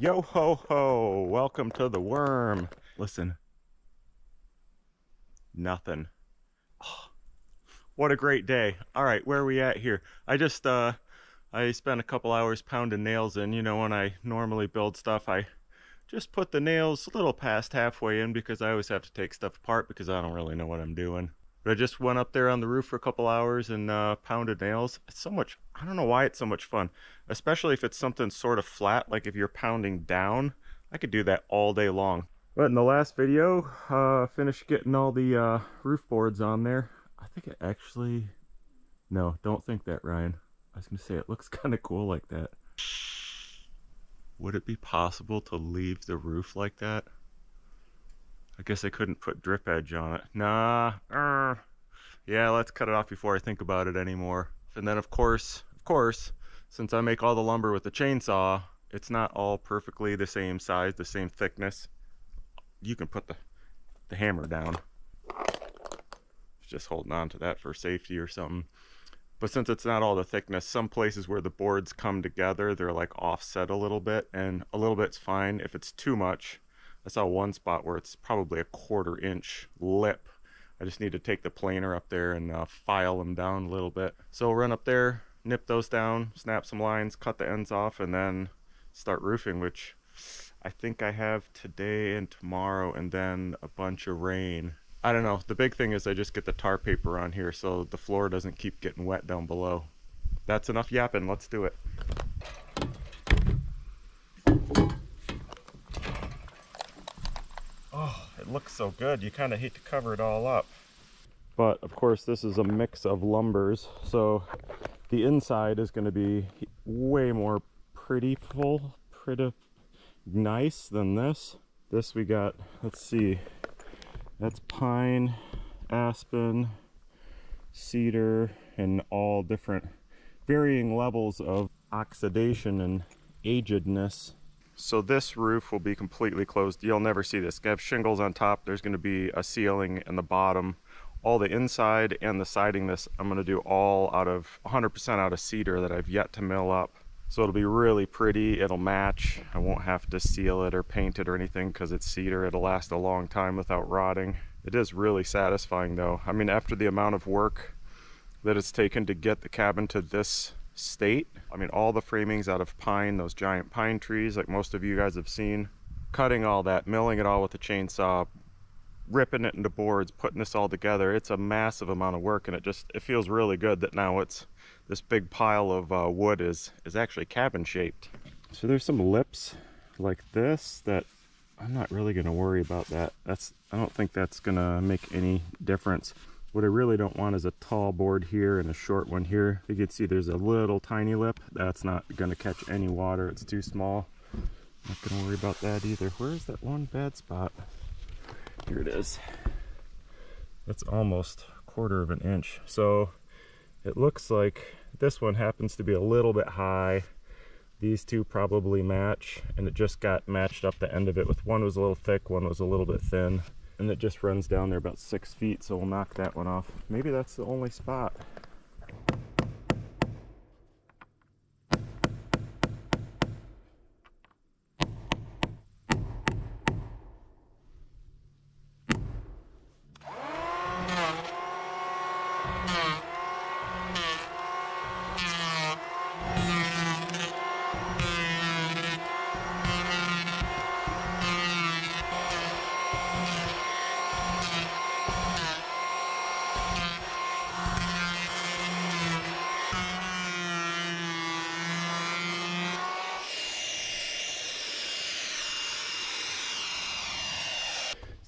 Yo ho ho, welcome to the worm. Listen. Nothing. Oh, what a great day. All right, where are we at here? I just, uh, I spent a couple hours pounding nails in. You know, when I normally build stuff, I just put the nails a little past halfway in because I always have to take stuff apart because I don't really know what I'm doing. But I just went up there on the roof for a couple hours and uh, pounded nails. It's so much, I don't know why it's so much fun, especially if it's something sort of flat, like if you're pounding down. I could do that all day long. But in the last video, uh, finished getting all the uh, roof boards on there. I think it actually, no, don't think that, Ryan. I was going to say, it looks kind of cool like that. Would it be possible to leave the roof like that? I guess I couldn't put drip edge on it. Nah. Uh, yeah, let's cut it off before I think about it anymore. And then of course, of course, since I make all the lumber with the chainsaw, it's not all perfectly the same size, the same thickness. You can put the, the hammer down. Just holding on to that for safety or something. But since it's not all the thickness, some places where the boards come together, they're like offset a little bit and a little bit's fine. If it's too much, I saw one spot where it's probably a quarter inch lip. I just need to take the planer up there and uh, file them down a little bit. So run up there, nip those down, snap some lines, cut the ends off, and then start roofing, which I think I have today and tomorrow, and then a bunch of rain. I don't know. The big thing is I just get the tar paper on here so the floor doesn't keep getting wet down below. That's enough yapping. Let's do it. Oh, looks so good. You kind of hate to cover it all up. But of course, this is a mix of lumbers. So the inside is going to be way more pretty full, pretty nice than this. This we got, let's see, that's pine, aspen, cedar, and all different varying levels of oxidation and agedness. So this roof will be completely closed. You'll never see this. I have shingles on top. There's going to be a ceiling in the bottom. All the inside and the siding this I'm going to do all out of 100% out of cedar that I've yet to mill up. So it'll be really pretty. It'll match. I won't have to seal it or paint it or anything because it's cedar. It'll last a long time without rotting. It is really satisfying though. I mean, after the amount of work that it's taken to get the cabin to this state. I mean, all the framings out of pine, those giant pine trees like most of you guys have seen. Cutting all that, milling it all with a chainsaw, ripping it into boards, putting this all together. It's a massive amount of work and it just, it feels really good that now it's, this big pile of uh, wood is, is actually cabin shaped. So there's some lips like this that I'm not really gonna worry about that. That's, I don't think that's gonna make any difference. What I really don't want is a tall board here and a short one here. You can see there's a little tiny lip. That's not gonna catch any water. It's too small. Not gonna worry about that either. Where's that one bad spot? Here it is. That's almost a quarter of an inch. So it looks like this one happens to be a little bit high. These two probably match and it just got matched up the end of it with one was a little thick, one was a little bit thin and it just runs down there about six feet so we'll knock that one off. Maybe that's the only spot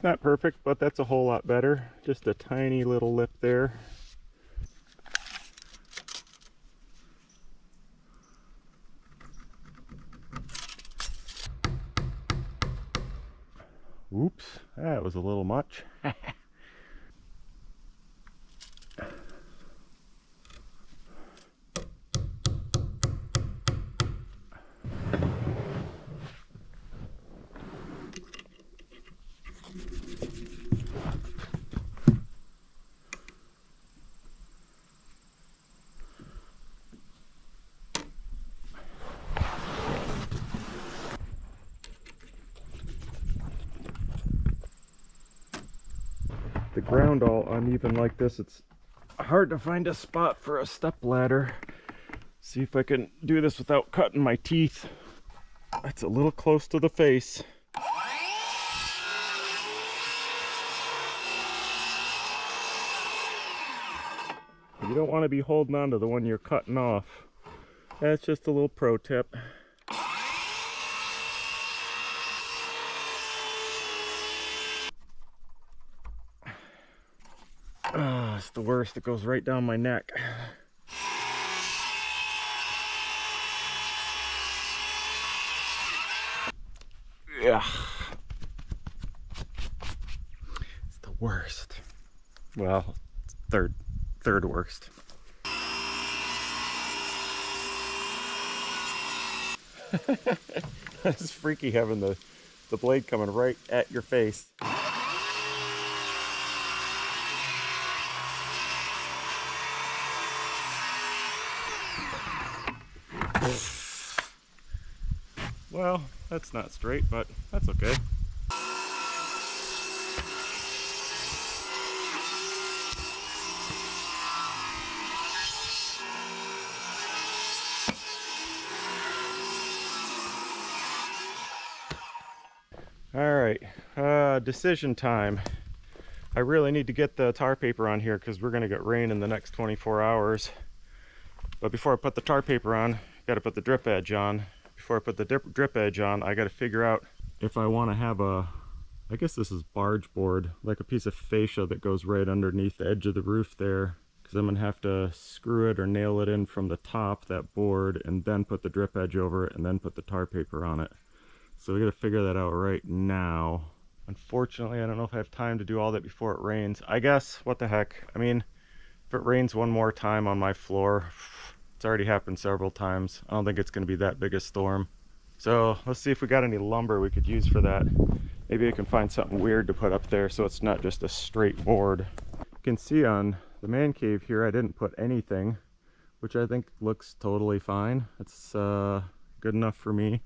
It's perfect, but that's a whole lot better. Just a tiny little lip there. Oops, that was a little much. the ground all uneven like this, it's hard to find a spot for a step ladder. See if I can do this without cutting my teeth. That's a little close to the face. You don't want to be holding on to the one you're cutting off. That's just a little pro tip. Oh, it's the worst. It goes right down my neck. Yeah. It's the worst. Well, third third worst. it's freaky having the, the blade coming right at your face. Well, that's not straight, but that's okay. All right, uh, decision time. I really need to get the tar paper on here because we're gonna get rain in the next 24 hours. But before I put the tar paper on, gotta put the drip edge on. Before I put the drip, drip edge on, I gotta figure out if I wanna have a, I guess this is barge board, like a piece of fascia that goes right underneath the edge of the roof there. Because I'm gonna have to screw it or nail it in from the top, that board, and then put the drip edge over it and then put the tar paper on it. So we gotta figure that out right now. Unfortunately, I don't know if I have time to do all that before it rains. I guess, what the heck. I mean, if it rains one more time on my floor, it's already happened several times. I don't think it's gonna be that big a storm. So let's see if we got any lumber we could use for that. Maybe I can find something weird to put up there so it's not just a straight board. You can see on the man cave here, I didn't put anything, which I think looks totally fine. It's uh, good enough for me.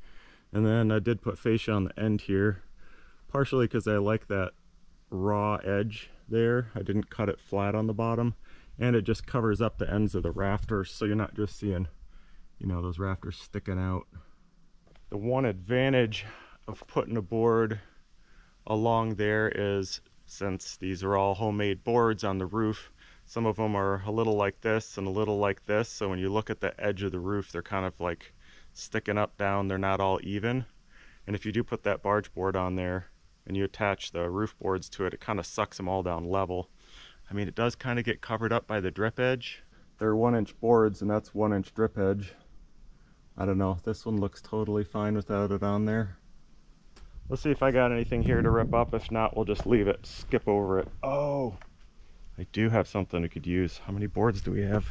And then I did put fascia on the end here, partially because I like that raw edge there. I didn't cut it flat on the bottom. And it just covers up the ends of the rafters, so you're not just seeing, you know, those rafters sticking out. The one advantage of putting a board along there is, since these are all homemade boards on the roof, some of them are a little like this and a little like this, so when you look at the edge of the roof, they're kind of like sticking up down they're not all even and if you do put that barge board on there and you attach the roof boards to it it kind of sucks them all down level I mean it does kind of get covered up by the drip edge. They're one inch boards and that's one inch drip edge. I don't know. This one looks totally fine without it on there. Let's see if I got anything here to rip up. If not we'll just leave it skip over it. Oh! I do have something we could use. How many boards do we have?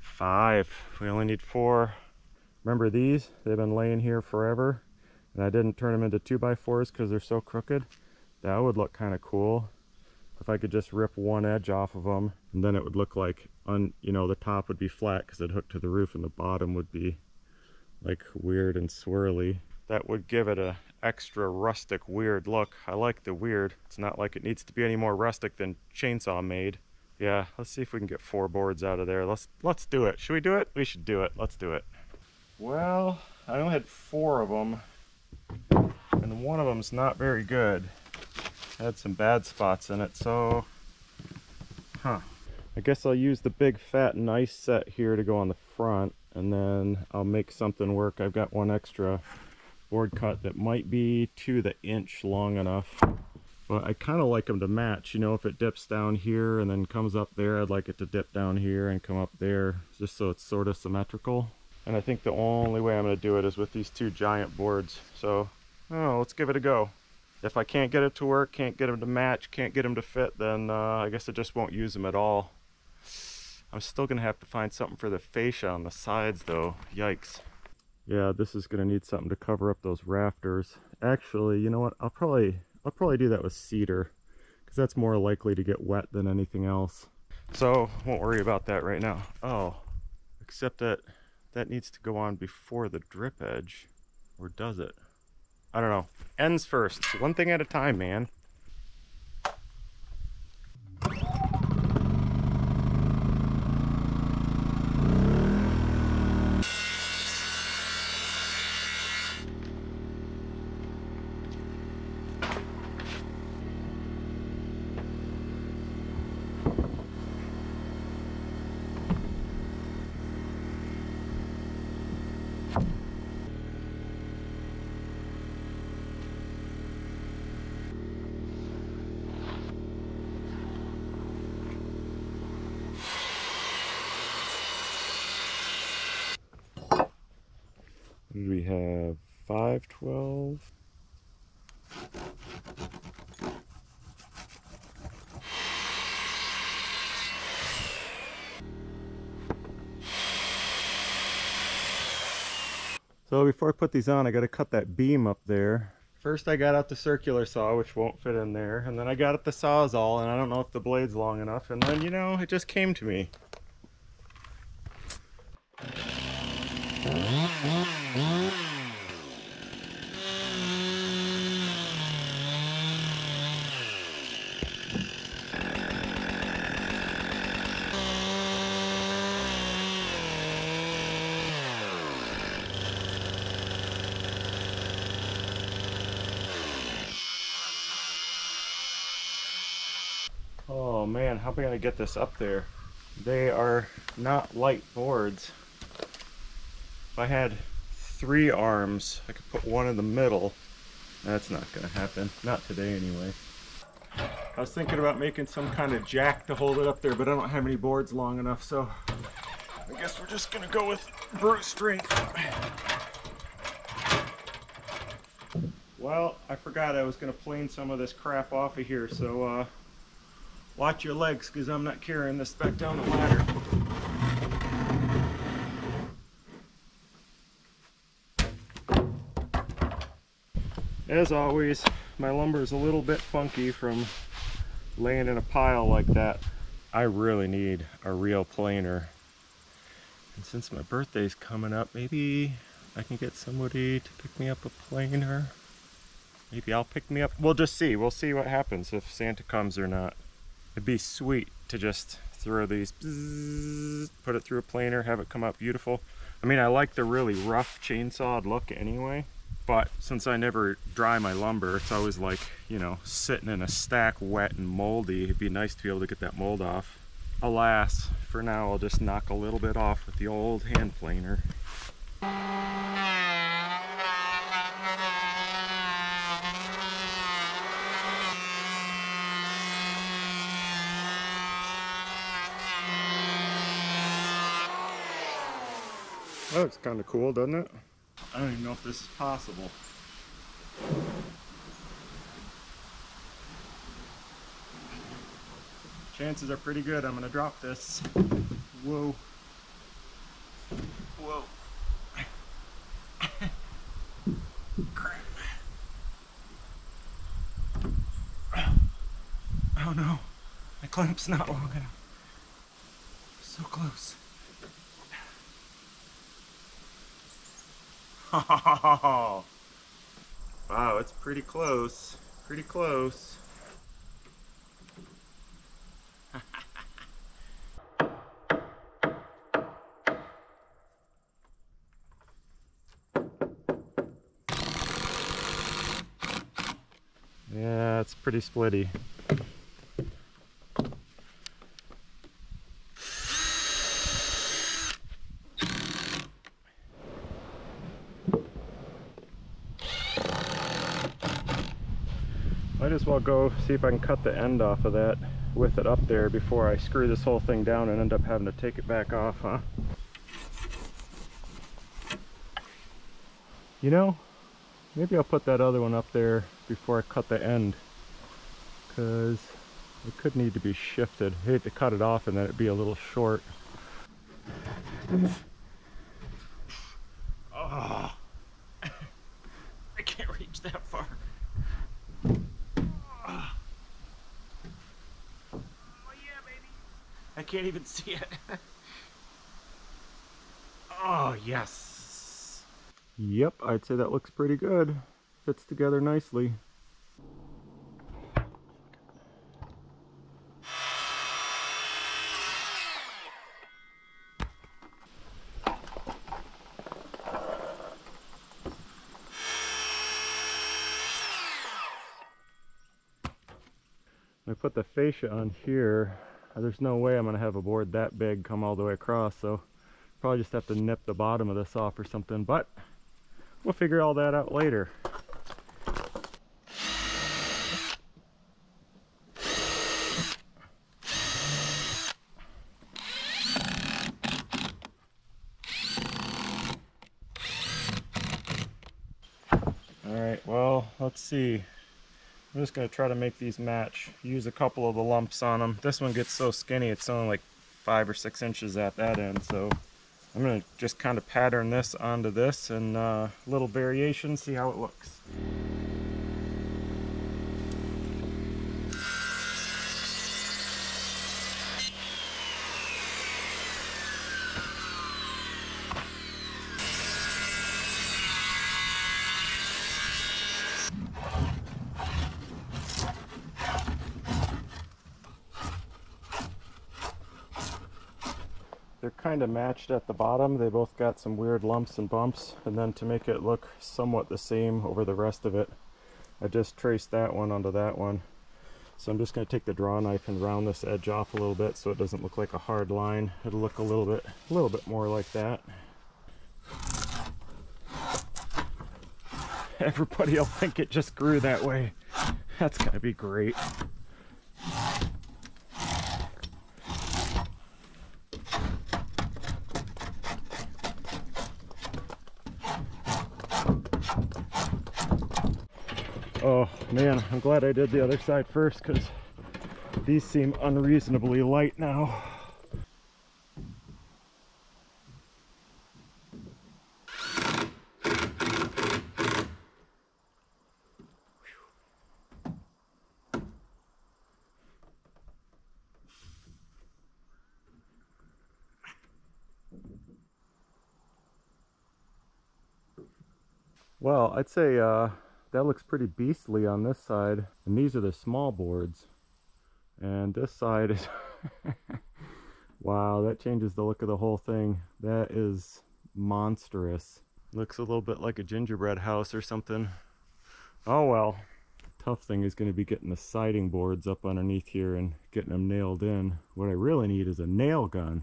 Five. We only need four. Remember these? They've been laying here forever. And I didn't turn them into 2x4s because they're so crooked. That would look kind of cool. If I could just rip one edge off of them. And then it would look like, you know, the top would be flat because it hooked to the roof. And the bottom would be like weird and swirly. That would give it a extra rustic weird look. I like the weird. It's not like it needs to be any more rustic than chainsaw made. Yeah, let's see if we can get four boards out of there. Let's let's do it. Should we do it? We should do it. Let's do it. Well, I only had four of them, and one of them's not very good. Had some bad spots in it, so, huh. I guess I'll use the big fat nice set here to go on the front, and then I'll make something work. I've got one extra board cut that might be to the inch long enough. But I kind of like them to match, you know, if it dips down here and then comes up there, I'd like it to dip down here and come up there, just so it's sort of symmetrical. And I think the only way I'm going to do it is with these two giant boards. So, oh, let's give it a go. If I can't get it to work, can't get them to match, can't get them to fit, then uh, I guess I just won't use them at all. I'm still going to have to find something for the fascia on the sides though. Yikes. Yeah, this is going to need something to cover up those rafters. Actually, you know what? I'll probably I'll probably do that with cedar because that's more likely to get wet than anything else. So, won't worry about that right now. Oh, except that that needs to go on before the drip edge. Or does it? I don't know. Ends first. One thing at a time, man. did we have? 512? So before I put these on, I got to cut that beam up there. First I got out the circular saw, which won't fit in there, and then I got out the Sawzall, and I don't know if the blade's long enough, and then, you know, it just came to me. Oh man, how am I gonna get this up there? They are not light boards. If I had three arms, I could put one in the middle. That's not gonna happen. Not today anyway. I was thinking about making some kind of jack to hold it up there, but I don't have any boards long enough, so I guess we're just gonna go with brute strength. Well, I forgot I was gonna plane some of this crap off of here, so uh, Watch your legs because I'm not carrying this back down the ladder. As always, my lumber is a little bit funky from laying in a pile like that. I really need a real planer. And since my birthday's coming up, maybe I can get somebody to pick me up a planer. Maybe I'll pick me up. We'll just see. We'll see what happens if Santa comes or not. It'd be sweet to just throw these, put it through a planer, have it come out beautiful. I mean, I like the really rough chainsawed look anyway, but since I never dry my lumber, it's always like, you know, sitting in a stack wet and moldy. It'd be nice to be able to get that mold off. Alas, for now I'll just knock a little bit off with the old hand planer. That looks kind of cool, doesn't it? I don't even know if this is possible. Chances are pretty good I'm gonna drop this. Whoa. Whoa. Crap. Oh no, my clamp's not long enough. So close. wow, it's pretty close. Pretty close. yeah, it's pretty splitty. Go see if I can cut the end off of that with it up there before I screw this whole thing down and end up having to take it back off, huh? You know, maybe I'll put that other one up there before I cut the end because it could need to be shifted. I hate to cut it off and then it'd be a little short. Oh, I can't reach that far. I can't even see it. oh, yes. Yep, I'd say that looks pretty good. Fits together nicely. I put the fascia on here Uh, there's no way I'm gonna have a board that big come all the way across so probably just have to nip the bottom of this off or something but we'll figure all that out later All right, well, let's see. I'm just gonna try to make these match. Use a couple of the lumps on them. This one gets so skinny, it's only like five or six inches at that end, so I'm gonna just kind of pattern this onto this and uh, little variation, see how it looks. They're kind of matched at the bottom. They both got some weird lumps and bumps. And then to make it look somewhat the same over the rest of it, I just traced that one onto that one. So I'm just going to take the draw knife and round this edge off a little bit so it doesn't look like a hard line. It'll look a little bit, a little bit more like that. Everybody will think it just grew that way. That's going to be great. Oh man, I'm glad I did the other side first because these seem unreasonably light now. Well, I'd say uh, that looks pretty beastly on this side. And these are the small boards. And this side is... wow, that changes the look of the whole thing. That is monstrous. Looks a little bit like a gingerbread house or something. Oh well. Tough thing is going to be getting the siding boards up underneath here and getting them nailed in. What I really need is a nail gun.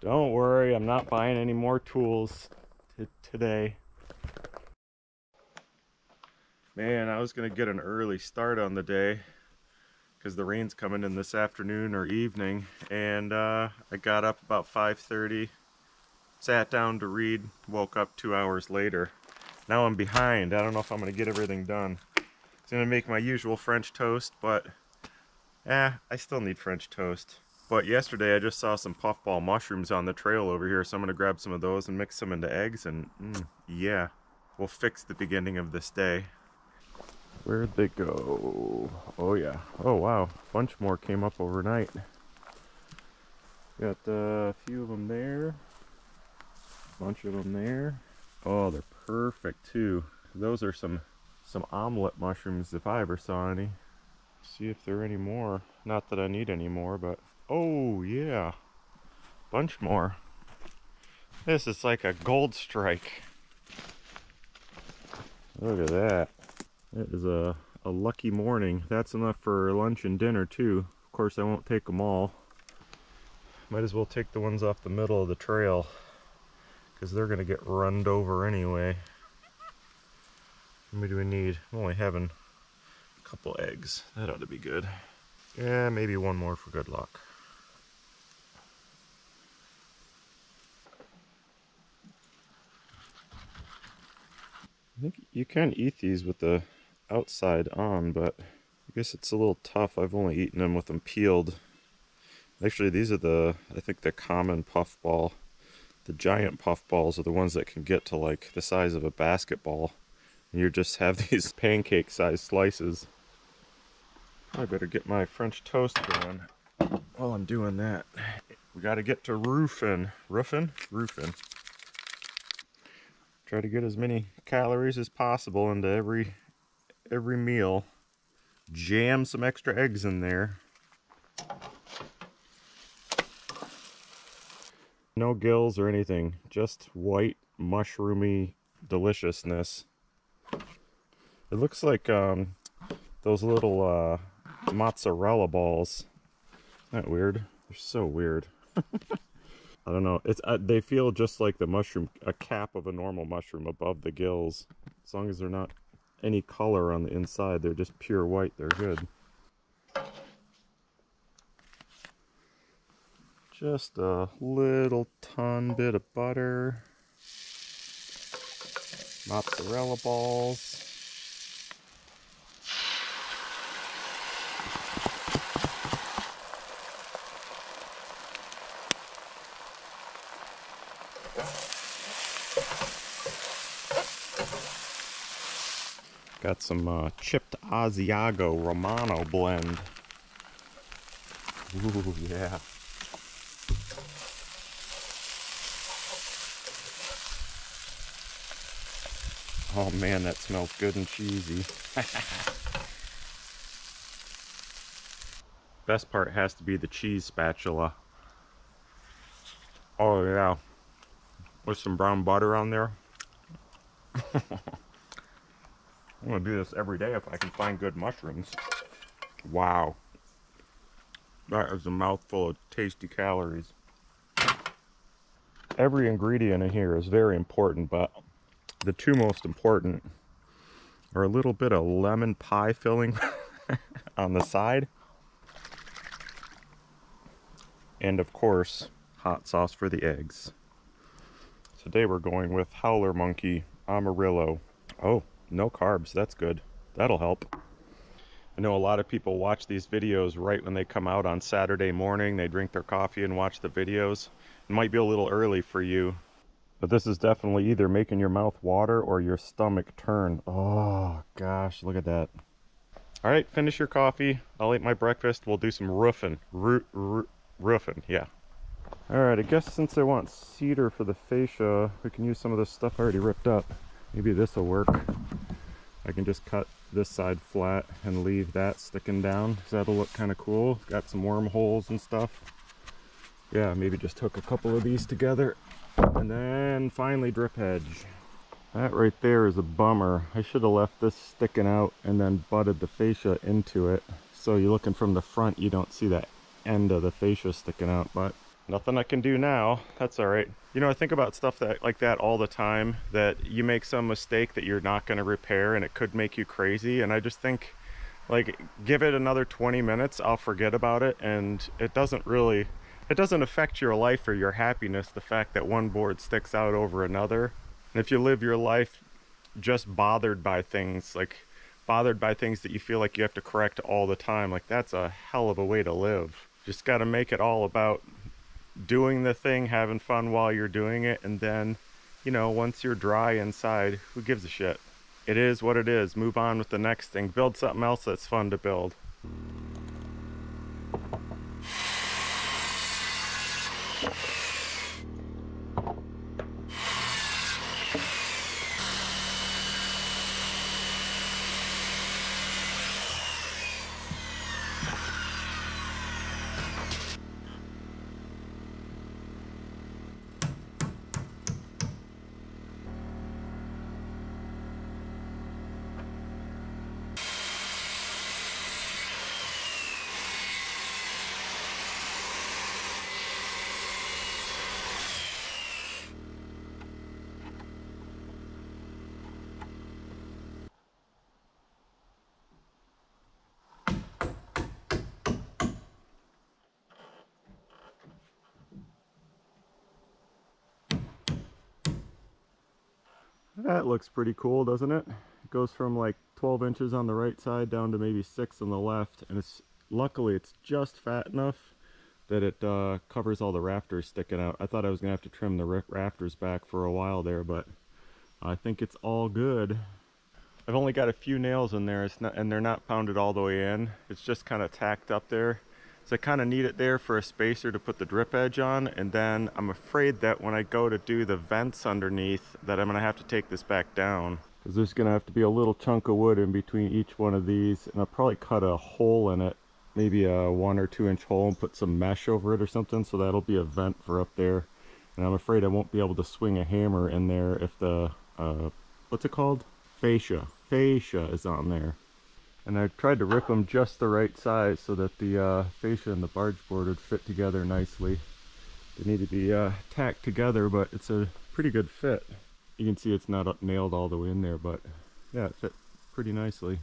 Don't worry, I'm not buying any more tools today. Man, I was gonna get an early start on the day because the rain's coming in this afternoon or evening and uh, I got up about 5.30 sat down to read woke up two hours later. Now I'm behind. I don't know if I'm gonna get everything done. It's gonna make my usual French toast but eh I still need French toast. But yesterday I just saw some puffball mushrooms on the trail over here so I'm gonna grab some of those and mix them into eggs and mm, yeah we'll fix the beginning of this day Where'd they go? Oh yeah. Oh wow. A bunch more came up overnight. Got uh, a few of them there. A bunch of them there. Oh, they're perfect too. Those are some some omelet mushrooms if I ever saw any. See if there are any more. Not that I need any more, but oh yeah. Bunch more. This is like a gold strike. Look at that. It is a, a lucky morning. That's enough for lunch and dinner too. Of course I won't take them all. Might as well take the ones off the middle of the trail because they're going to get runned over anyway. How many do we need? I'm only having a couple eggs. That ought to be good. Yeah, maybe one more for good luck. I think you can eat these with the outside on, but I guess it's a little tough. I've only eaten them with them peeled. Actually, these are the, I think the common puffball. The giant puffballs are the ones that can get to like the size of a basketball. And you just have these pancake sized slices. I better get my French toast going while I'm doing that. We got to get to roofing. Roofing? Roofing. Try to get as many calories as possible into every every meal. Jam some extra eggs in there. No gills or anything, just white mushroomy deliciousness. It looks like um, those little uh, mozzarella balls. Isn't that weird? They're so weird. I don't know. It's uh, they feel just like the mushroom, a cap of a normal mushroom above the gills. As long as they're not any color on the inside. They're just pure white. They're good. Just a little ton bit of butter. Mozzarella balls. Got some uh, chipped Asiago Romano blend. Ooh, yeah. Oh man, that smells good and cheesy. Best part has to be the cheese spatula. Oh yeah. With some brown butter on there. I'm gonna do this every day if I can find good mushrooms. Wow. That is a mouthful of tasty calories. Every ingredient in here is very important, but the two most important are a little bit of lemon pie filling on the side. And of course, hot sauce for the eggs. Today we're going with Howler Monkey Amarillo. Oh, no carbs, that's good. That'll help. I know a lot of people watch these videos right when they come out on Saturday morning. They drink their coffee and watch the videos. It might be a little early for you, but this is definitely either making your mouth water or your stomach turn. Oh, gosh, look at that. All right, finish your coffee. I'll eat my breakfast. We'll do some roofing. Roo roo roofing, yeah. All right, I guess since I want cedar for the fascia, we can use some of this stuff I already ripped up. Maybe this will work. I can just cut this side flat and leave that sticking down. So that'll look kind of cool. Got some wormholes and stuff. Yeah, maybe just hook a couple of these together and then finally drip edge. That right there is a bummer. I should have left this sticking out and then butted the fascia into it. So you're looking from the front, you don't see that end of the fascia sticking out, but nothing I can do now. That's all right. You know, I think about stuff that like that all the time, that you make some mistake that you're not going to repair and it could make you crazy. And I just think, like, give it another 20 minutes, I'll forget about it. And it doesn't really it doesn't affect your life or your happiness the fact that one board sticks out over another. And if you live your life just bothered by things, like bothered by things that you feel like you have to correct all the time, like that's a hell of a way to live. Just got to make it all about doing the thing, having fun while you're doing it, and then, you know, once you're dry inside, who gives a shit? It is what it is. Move on with the next thing. Build something else that's fun to build. That looks pretty cool, doesn't it? It goes from like 12 inches on the right side down to maybe 6 on the left. And it's luckily it's just fat enough that it uh, covers all the rafters sticking out. I thought I was going to have to trim the rafters back for a while there, but I think it's all good. I've only got a few nails in there, not, and they're not pounded all the way in. It's just kind of tacked up there. So I kind of need it there for a spacer to put the drip edge on. And then I'm afraid that when I go to do the vents underneath that I'm going to have to take this back down. Because there's going to have to be a little chunk of wood in between each one of these. And I'll probably cut a hole in it. Maybe a one or two inch hole and put some mesh over it or something. So that'll be a vent for up there. And I'm afraid I won't be able to swing a hammer in there if the, uh, what's it called? Fascia. Fascia is on there and I tried to rip them just the right size so that the uh, fascia and the barge board would fit together nicely. They need to be uh, tacked together, but it's a pretty good fit. You can see it's not nailed all the way in there, but yeah, it fit pretty nicely.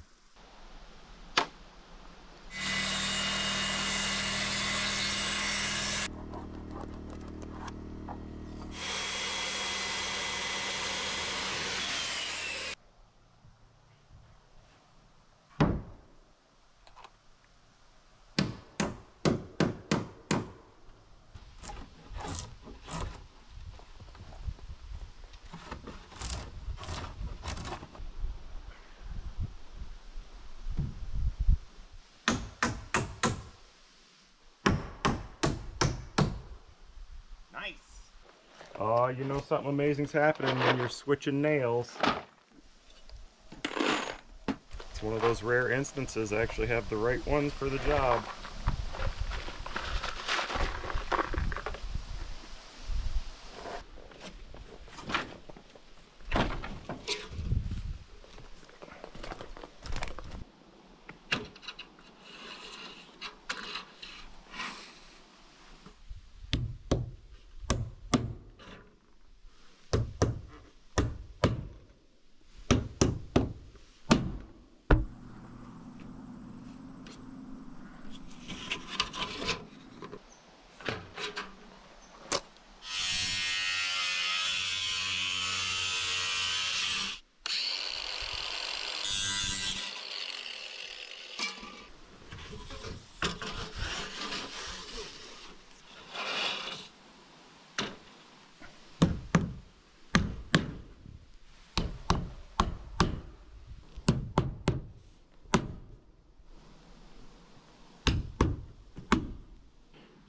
Nice. Oh, you know something amazing's happening when you're switching nails. It's one of those rare instances I actually have the right ones for the job.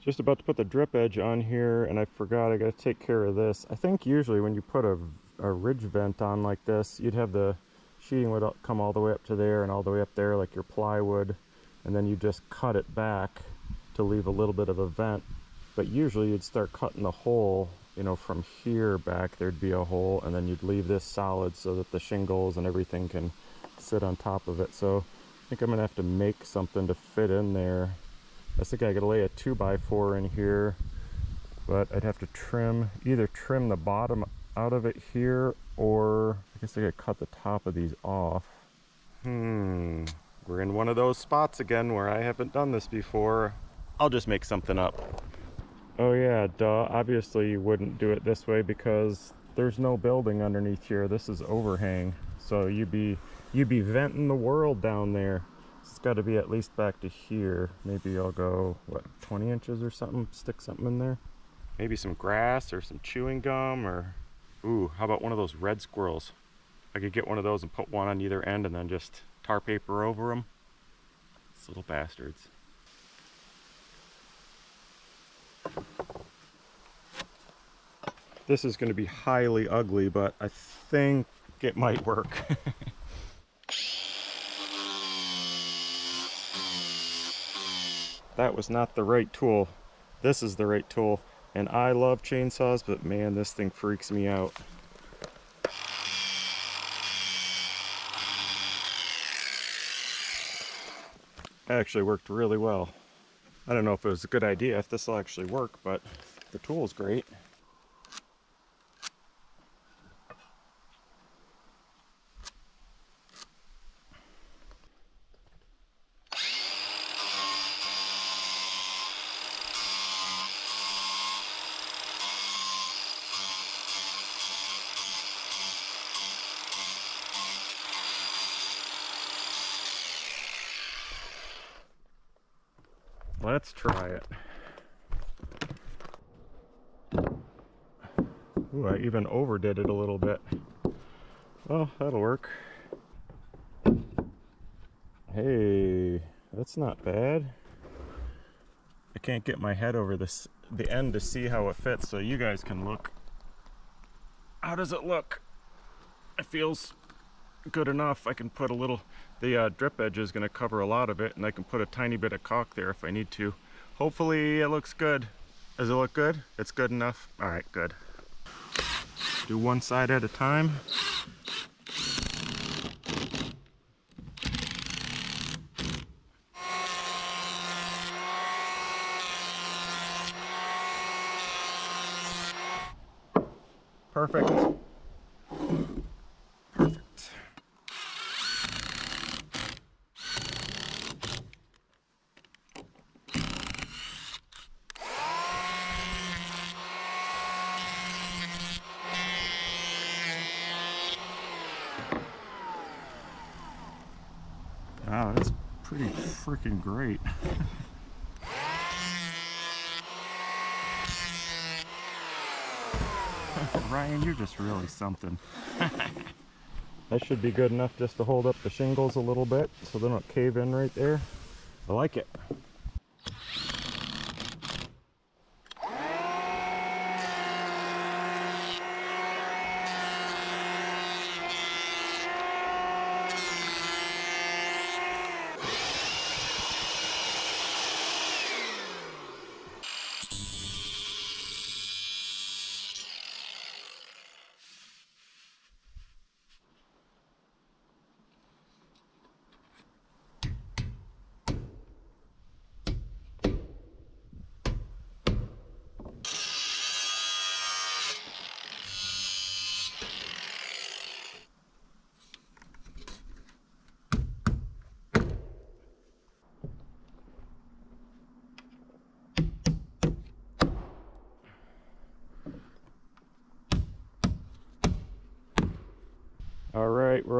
Just about to put the drip edge on here and I forgot I got to take care of this. I think usually when you put a, a ridge vent on like this, you'd have the sheeting would come all the way up to there and all the way up there like your plywood and then you just cut it back to leave a little bit of a vent. But usually you'd start cutting the hole, you know, from here back there'd be a hole and then you'd leave this solid so that the shingles and everything can sit on top of it. So I think I'm gonna have to make something to fit in there I think I could lay a 2x4 in here, but I'd have to trim, either trim the bottom out of it here, or I guess I could cut the top of these off. Hmm, we're in one of those spots again where I haven't done this before. I'll just make something up. Oh yeah, duh, obviously you wouldn't do it this way because there's no building underneath here. This is overhang. So you'd be, you'd be venting the world down there. It's got to be at least back to here. Maybe I'll go, what, 20 inches or something? Stick something in there? Maybe some grass or some chewing gum or... Ooh, how about one of those red squirrels? I could get one of those and put one on either end and then just tar paper over them. These little bastards. This is going to be highly ugly, but I think it might work. that was not the right tool. This is the right tool. And I love chainsaws, but man, this thing freaks me out. actually worked really well. I don't know if it was a good idea, if this will actually work, but the tool is great. Let's try it. Ooh, I even overdid it a little bit. Well, that'll work. Hey, that's not bad. I can't get my head over this the end to see how it fits, so you guys can look. How does it look? It feels good enough. I can put a little, the uh, drip edge is going to cover a lot of it and I can put a tiny bit of caulk there if I need to. Hopefully it looks good. Does it look good? It's good enough? All right, good. Do one side at a time. Perfect. Wow, that's pretty great. Ryan, you're just really something. that should be good enough just to hold up the shingles a little bit so they don't cave in right there. I like it.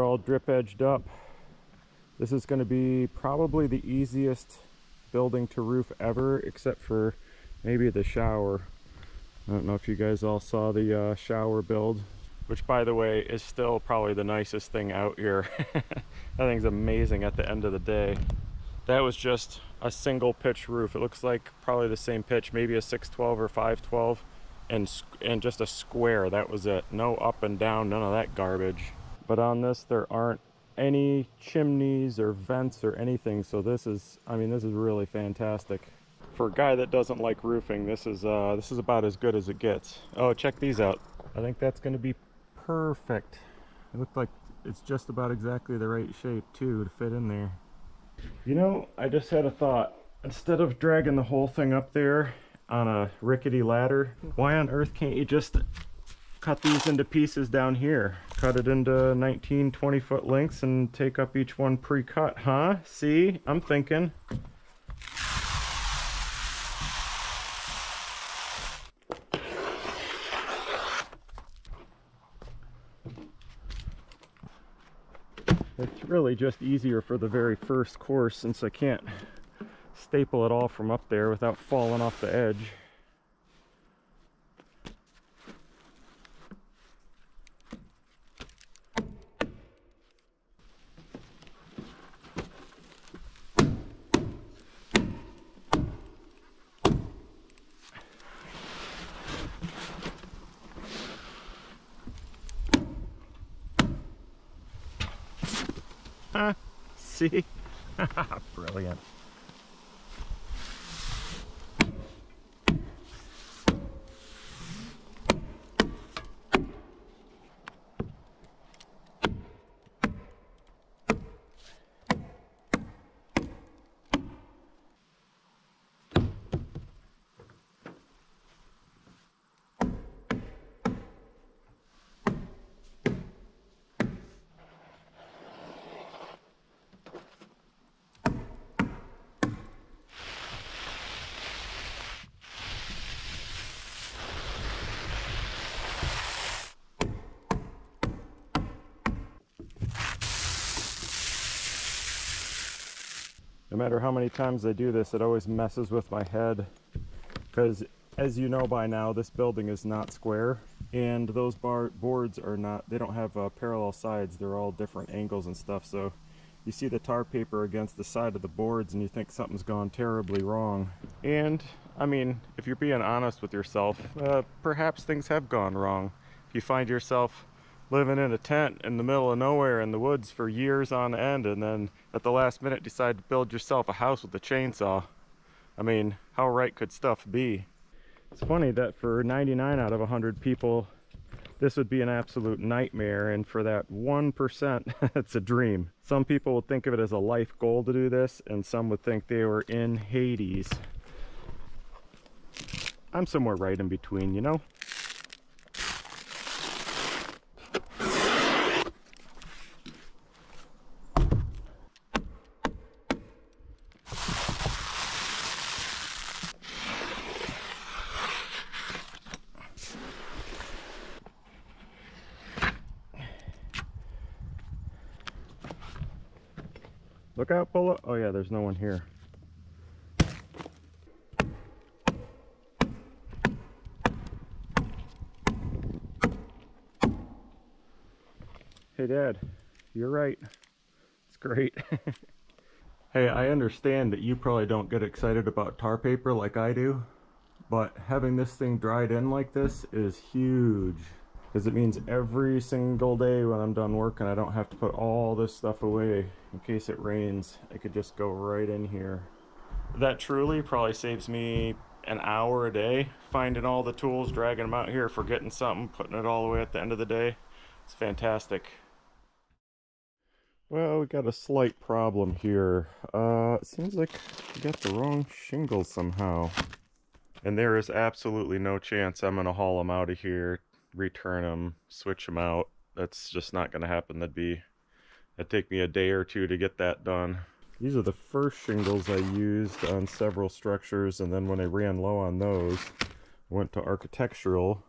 all drip edged up. This is going to be probably the easiest building to roof ever, except for maybe the shower. I don't know if you guys all saw the uh, shower build, which by the way is still probably the nicest thing out here. that thing's amazing at the end of the day. That was just a single pitch roof. It looks like probably the same pitch, maybe a 612 or 512 and and just a square. That was it. No up and down, none of that garbage. But on this there aren't any chimneys or vents or anything. So this is I mean this is really fantastic. For a guy that doesn't like roofing, this is uh this is about as good as it gets. Oh, check these out. I think that's going to be perfect. It looks like it's just about exactly the right shape too to fit in there. You know, I just had a thought. Instead of dragging the whole thing up there on a rickety ladder, why on earth can't you just cut these into pieces down here? Cut it into 19, 20 foot lengths and take up each one pre-cut, huh? See, I'm thinking. It's really just easier for the very first course since I can't staple it all from up there without falling off the edge. Huh? See? Brilliant. Matter how many times I do this, it always messes with my head. Because as you know by now, this building is not square. And those bar boards are not, they don't have uh, parallel sides. They're all different angles and stuff. So you see the tar paper against the side of the boards and you think something's gone terribly wrong. And I mean, if you're being honest with yourself, uh, perhaps things have gone wrong. If you find yourself living in a tent in the middle of nowhere in the woods for years on end and then at the last minute decide to build yourself a house with a chainsaw. I mean, how right could stuff be? It's funny that for 99 out of 100 people, this would be an absolute nightmare and for that 1%, it's a dream. Some people would think of it as a life goal to do this and some would think they were in Hades. I'm somewhere right in between, you know? Out, Polo. Oh yeah, there's no one here. Hey Dad, you're right. It's great. hey, I understand that you probably don't get excited about tar paper like I do, but having this thing dried in like this is huge because it means every single day when I'm done working I don't have to put all this stuff away in case it rains I could just go right in here. That truly probably saves me an hour a day finding all the tools dragging them out here forgetting something putting it all away at the end of the day. It's fantastic. Well we got a slight problem here. Uh it seems like we got the wrong shingles somehow. And there is absolutely no chance I'm gonna haul them out of here return them, switch them out. That's just not going to happen. That'd be, that'd take me a day or two to get that done. These are the first shingles I used on several structures, and then when I ran low on those, I went to architectural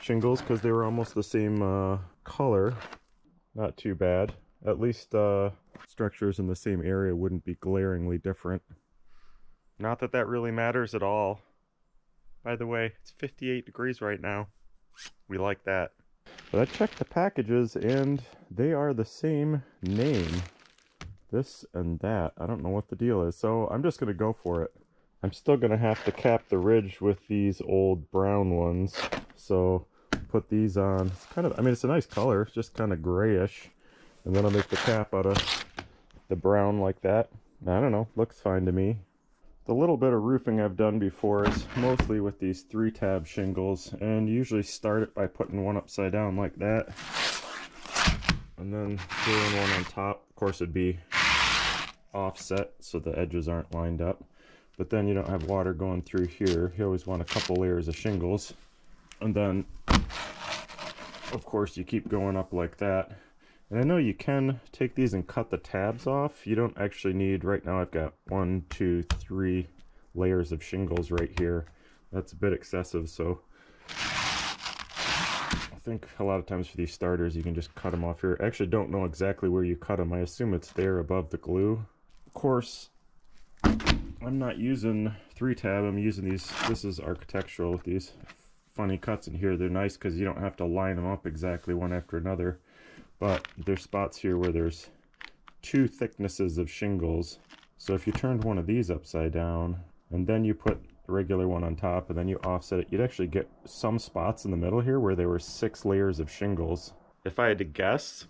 shingles because they were almost the same uh, color. Not too bad. At least uh, structures in the same area wouldn't be glaringly different. Not that that really matters at all. By the way, it's 58 degrees right now. We like that. But I checked the packages and they are the same name. This and that. I don't know what the deal is. So I'm just going to go for it. I'm still going to have to cap the ridge with these old brown ones. So put these on. It's kind of, I mean, it's a nice color. It's just kind of grayish. And then I'll make the cap out of the brown like that. I don't know. Looks fine to me. The little bit of roofing I've done before is mostly with these three tab shingles and usually start it by putting one upside down like that and then doing one on top. Of course it'd be offset so the edges aren't lined up but then you don't have water going through here. You always want a couple layers of shingles and then of course you keep going up like that and I know you can take these and cut the tabs off. You don't actually need, right now I've got one, two, three layers of shingles right here. That's a bit excessive, so I think a lot of times for these starters you can just cut them off here. I actually don't know exactly where you cut them. I assume it's there above the glue. Of course, I'm not using 3-tab. I'm using these, this is architectural with these funny cuts in here. They're nice because you don't have to line them up exactly one after another but there's spots here where there's two thicknesses of shingles. So if you turned one of these upside down and then you put the regular one on top and then you offset it, you'd actually get some spots in the middle here where there were six layers of shingles. If I had to guess,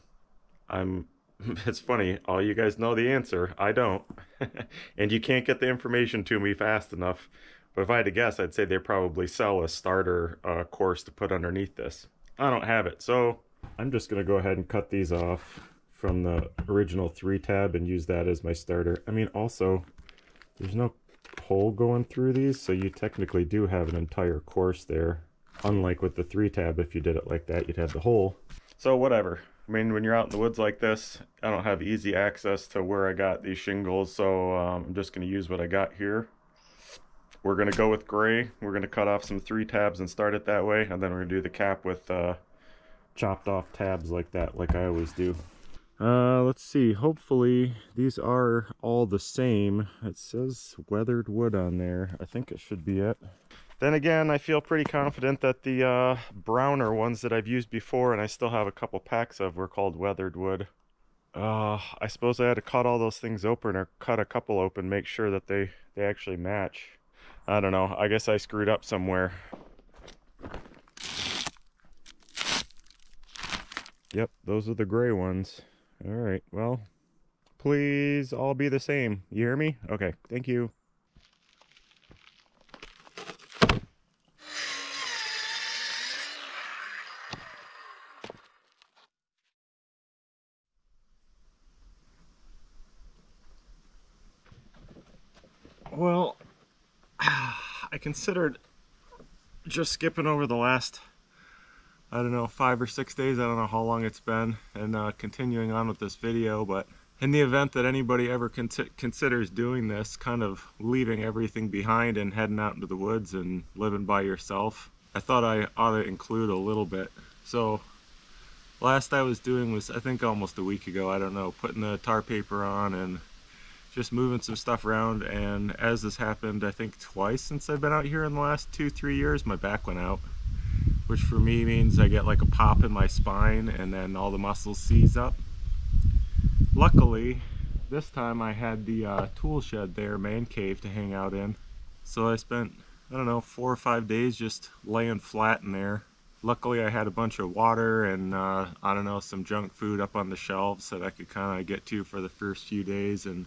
I'm it's funny, all you guys know the answer. I don't. and you can't get the information to me fast enough. But if I had to guess, I'd say they probably sell a starter uh, course to put underneath this. I don't have it, so I'm just going to go ahead and cut these off from the original 3 tab and use that as my starter. I mean, also, there's no hole going through these, so you technically do have an entire course there. Unlike with the 3 tab, if you did it like that, you'd have the hole. So whatever. I mean, when you're out in the woods like this, I don't have easy access to where I got these shingles, so um, I'm just going to use what I got here. We're going to go with gray. We're going to cut off some 3 tabs and start it that way, and then we're going to do the cap with uh, chopped off tabs like that, like I always do. Uh, let's see, hopefully these are all the same. It says weathered wood on there. I think it should be it. Then again, I feel pretty confident that the uh, browner ones that I've used before and I still have a couple packs of were called weathered wood. Uh, I suppose I had to cut all those things open or cut a couple open, make sure that they, they actually match. I don't know. I guess I screwed up somewhere. Yep, those are the gray ones. All right, well, please all be the same. You hear me? Okay, thank you. Well, I considered just skipping over the last I don't know, five or six days. I don't know how long it's been and uh, continuing on with this video, but in the event that anybody ever con considers doing this, kind of leaving everything behind and heading out into the woods and living by yourself, I thought I ought to include a little bit. So last I was doing was, I think almost a week ago, I don't know, putting the tar paper on and just moving some stuff around. And as this happened, I think twice since I've been out here in the last two, three years, my back went out which for me means I get like a pop in my spine and then all the muscles seize up. Luckily, this time I had the uh, tool shed there, man cave to hang out in. So I spent, I don't know, four or five days just laying flat in there. Luckily I had a bunch of water and uh, I don't know, some junk food up on the shelves that I could kind of get to for the first few days and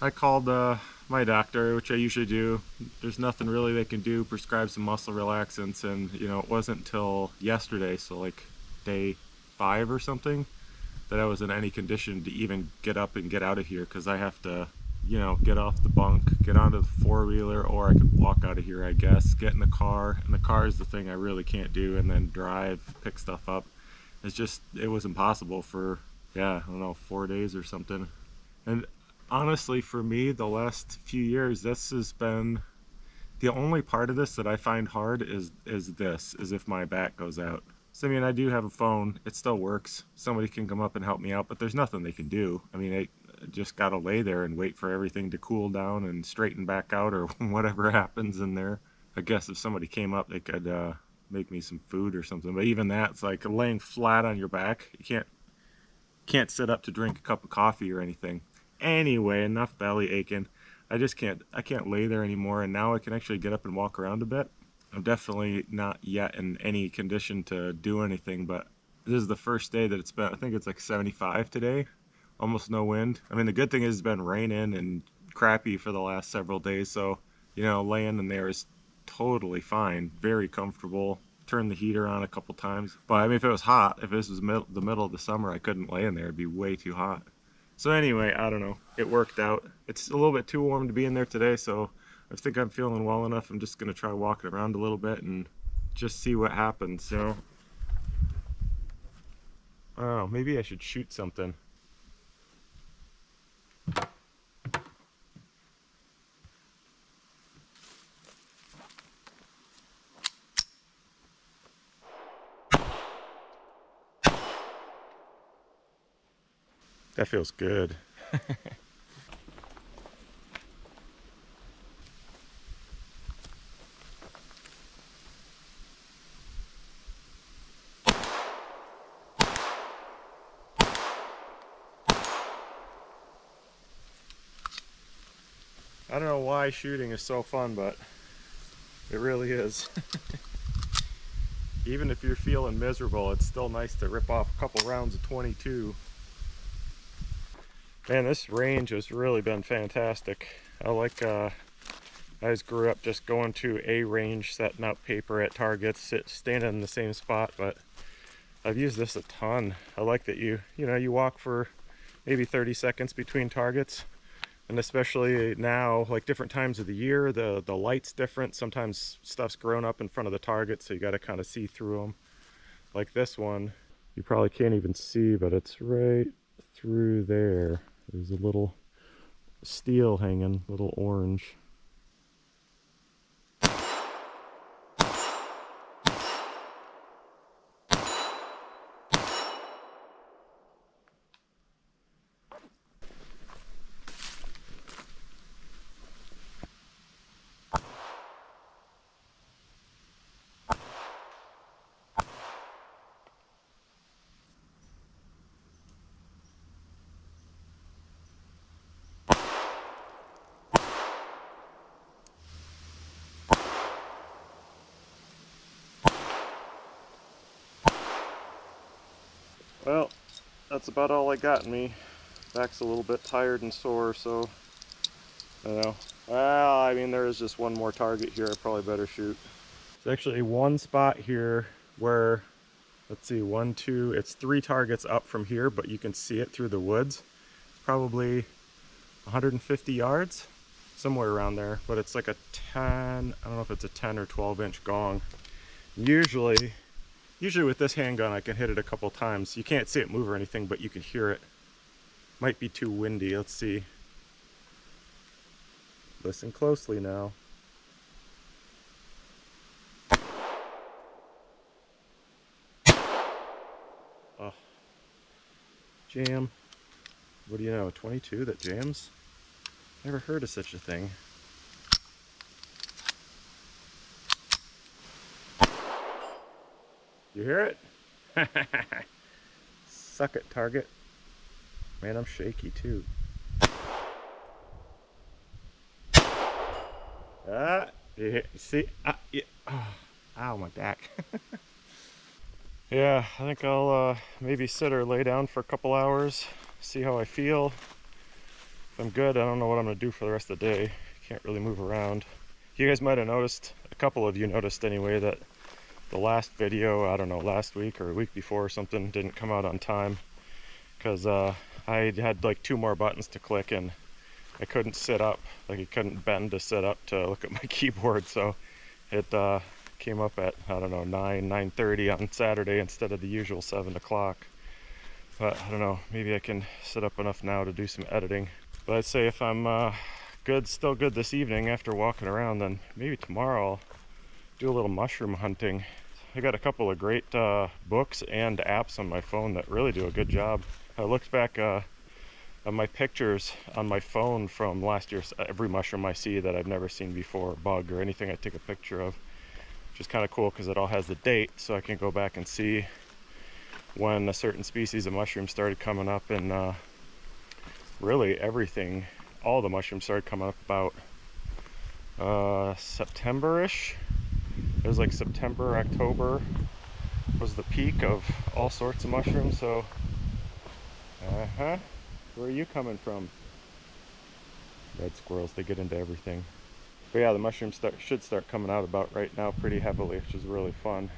I called uh, my doctor, which I usually do. There's nothing really they can do, prescribe some muscle relaxants, and you know, it wasn't until yesterday, so like day five or something, that I was in any condition to even get up and get out of here because I have to, you know, get off the bunk, get onto the four-wheeler, or I could walk out of here, I guess, get in the car, and the car is the thing I really can't do, and then drive, pick stuff up. It's just, it was impossible for, yeah, I don't know, four days or something. And honestly for me the last few years this has been the only part of this that I find hard is is this is if my back goes out So I mean, I do have a phone. It still works. Somebody can come up and help me out, but there's nothing they can do. I mean, I just gotta lay there and wait for everything to cool down and straighten back out or whatever happens in there. I guess if somebody came up, they could uh, make me some food or something. But even that's like laying flat on your back. You can't can't sit up to drink a cup of coffee or anything. Anyway, enough belly aching. I just can't I can't lay there anymore and now I can actually get up and walk around a bit. I'm definitely not yet in any condition to do anything, but this is the first day that it's been I think it's like 75 today. Almost no wind. I mean the good thing is it's been raining and crappy for the last several days, so you know, laying in there is totally fine, very comfortable. Turn the heater on a couple times. But I mean, if it was hot, if this was mid the middle of the summer, I couldn't lay in there. It'd be way too hot. So anyway, I don't know. It worked out. It's a little bit too warm to be in there today, so I think I'm feeling well enough. I'm just going to try walking around a little bit and just see what happens. So, I don't know. Maybe I should shoot something. That feels good. I don't know why shooting is so fun, but it really is. Even if you're feeling miserable, it's still nice to rip off a couple rounds of 22. Man, this range has really been fantastic. I like, uh, I just grew up just going to a range, setting up paper at targets, sit, standing in the same spot, but I've used this a ton. I like that you, you know, you walk for maybe 30 seconds between targets, and especially now, like different times of the year, the, the light's different. Sometimes stuff's grown up in front of the target, so you got to kind of see through them. Like this one, you probably can't even see, but it's right through there. There's a little steel hanging, little orange. Well, that's about all I got in me. Back's a little bit tired and sore, so I don't know. Well, I mean, there is just one more target here. I probably better shoot. There's actually one spot here where, let's see, one, two, it's three targets up from here, but you can see it through the woods. Probably 150 yards, somewhere around there. But it's like a 10, I don't know if it's a 10 or 12 inch gong. Usually Usually with this handgun I can hit it a couple times. You can't see it move or anything, but you can hear it. Might be too windy, let's see. Listen closely now. Oh. Jam. What do you know, 22 that jams? Never heard of such a thing. You hear it? Suck it, target. Man, I'm shaky too. Ah, you see? Ah, yeah. Oh, ow, my back. yeah, I think I'll uh, maybe sit or lay down for a couple hours, see how I feel. If I'm good, I don't know what I'm going to do for the rest of the day. Can't really move around. You guys might have noticed, a couple of you noticed anyway, that the last video, I don't know, last week or a week before or something, didn't come out on time because uh, I had like two more buttons to click and I couldn't sit up, like I couldn't bend to sit up to look at my keyboard. So it uh, came up at, I don't know, 9, 9.30 on Saturday instead of the usual 7 o'clock. But I don't know, maybe I can sit up enough now to do some editing. But I'd say if I'm uh, good, still good this evening after walking around, then maybe tomorrow I'll do a little mushroom hunting. I got a couple of great uh, books and apps on my phone that really do a good job. I looked back uh, at my pictures on my phone from last year, every mushroom I see that I've never seen before, bug or anything I take a picture of, which is kind of cool because it all has the date so I can go back and see when a certain species of mushroom started coming up and uh, really everything, all the mushrooms started coming up about uh, September-ish it was like September, October was the peak of all sorts of mushrooms. So, uh-huh. Where are you coming from? Red squirrels, they get into everything. But yeah, the mushrooms start, should start coming out about right now pretty heavily, which is really fun.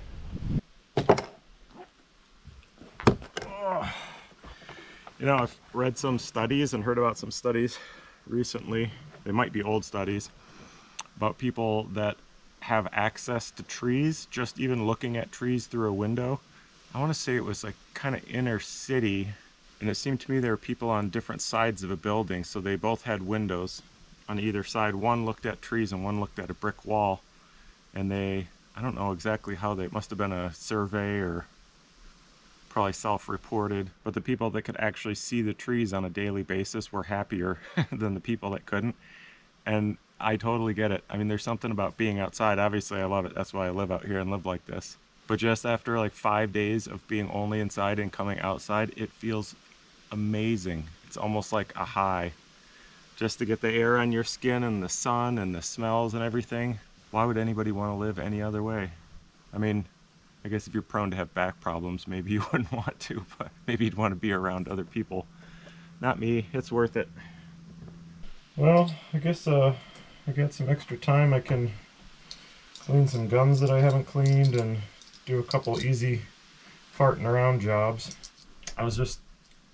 You know, I've read some studies and heard about some studies recently. They might be old studies about people that have access to trees, just even looking at trees through a window. I want to say it was like kind of inner city, and it seemed to me there were people on different sides of a building, so they both had windows on either side. One looked at trees and one looked at a brick wall, and they, I don't know exactly how they, must have been a survey or probably self-reported, but the people that could actually see the trees on a daily basis were happier than the people that couldn't. And I totally get it. I mean, there's something about being outside. Obviously, I love it. That's why I live out here and live like this. But just after like five days of being only inside and coming outside, it feels amazing. It's almost like a high. Just to get the air on your skin and the sun and the smells and everything. Why would anybody want to live any other way? I mean, I guess if you're prone to have back problems, maybe you wouldn't want to, but maybe you'd want to be around other people. Not me. It's worth it. Well, I guess uh, I got some extra time, I can clean some guns that I haven't cleaned and do a couple easy farting around jobs. I was just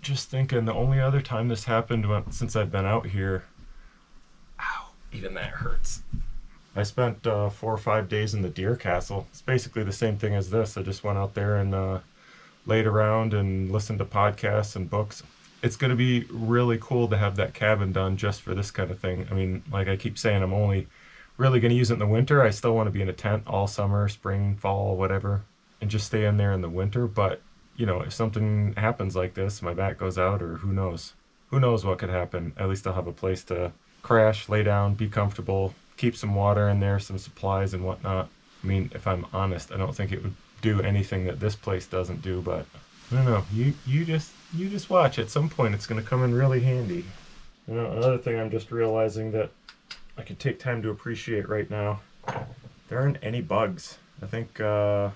just thinking the only other time this happened since I've been out here, ow, even that hurts. I spent uh, four or five days in the deer castle. It's basically the same thing as this. I just went out there and uh, laid around and listened to podcasts and books it's going to be really cool to have that cabin done just for this kind of thing. I mean, like I keep saying, I'm only really going to use it in the winter. I still want to be in a tent all summer, spring, fall, whatever, and just stay in there in the winter. But, you know, if something happens like this, my back goes out, or who knows? Who knows what could happen? At least I'll have a place to crash, lay down, be comfortable, keep some water in there, some supplies and whatnot. I mean, if I'm honest, I don't think it would do anything that this place doesn't do, but I don't know. You you just you just watch. At some point, it's going to come in really handy. You know, another thing I'm just realizing that I could take time to appreciate right now. There aren't any bugs. I think, uh,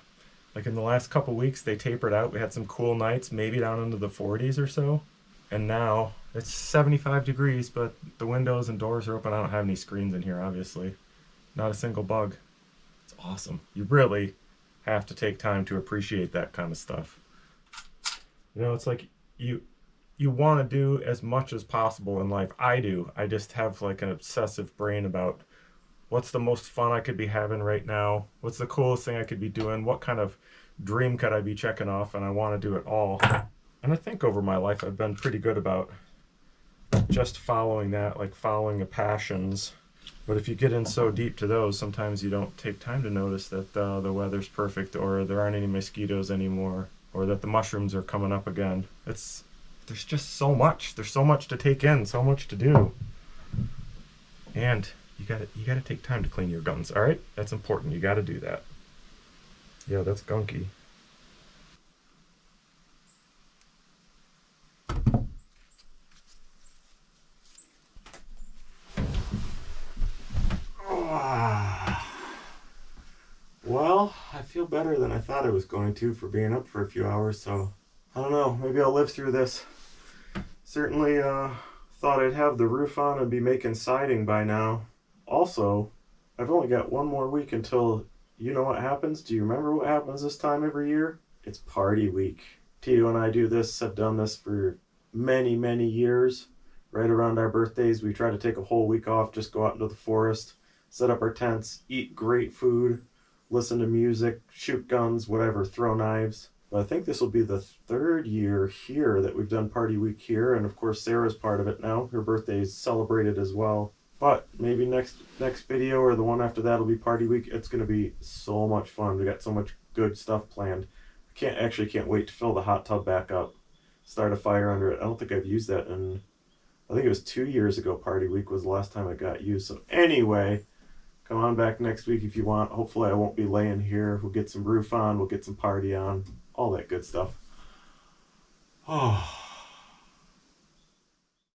like in the last couple weeks, they tapered out. We had some cool nights, maybe down into the 40s or so. And now it's 75 degrees, but the windows and doors are open. I don't have any screens in here, obviously. Not a single bug. It's awesome. You really have to take time to appreciate that kind of stuff. You know, it's like you you want to do as much as possible in life. I do. I just have like an obsessive brain about what's the most fun I could be having right now? What's the coolest thing I could be doing? What kind of dream could I be checking off? And I want to do it all. And I think over my life I've been pretty good about just following that, like following the passions. But if you get in so deep to those, sometimes you don't take time to notice that uh, the weather's perfect or there aren't any mosquitoes anymore or that the mushrooms are coming up again. It's there's just so much. There's so much to take in, so much to do. And you gotta you gotta take time to clean your guns, alright? That's important. You gotta do that. Yeah, that's gunky. Well, I feel better than I thought I was going to for being up for a few hours, so I don't know, maybe I'll live through this. Certainly uh, thought I'd have the roof on and be making siding by now. Also, I've only got one more week until you know what happens. Do you remember what happens this time every year? It's party week. Tito and I do this, have done this for many, many years. Right around our birthdays, we try to take a whole week off, just go out into the forest, set up our tents, eat great food, listen to music, shoot guns, whatever, throw knives. But I think this will be the third year here that we've done Party Week here, and of course Sarah's part of it now. Her birthday is celebrated as well. But maybe next next video or the one after that will be Party Week. It's going to be so much fun. We got so much good stuff planned. I can't actually can't wait to fill the hot tub back up, start a fire under it. I don't think I've used that in I think it was two years ago. Party week was the last time it got used. So anyway, come on back next week if you want. Hopefully I won't be laying here. We'll get some roof on. We'll get some party on. All that good stuff. Oh.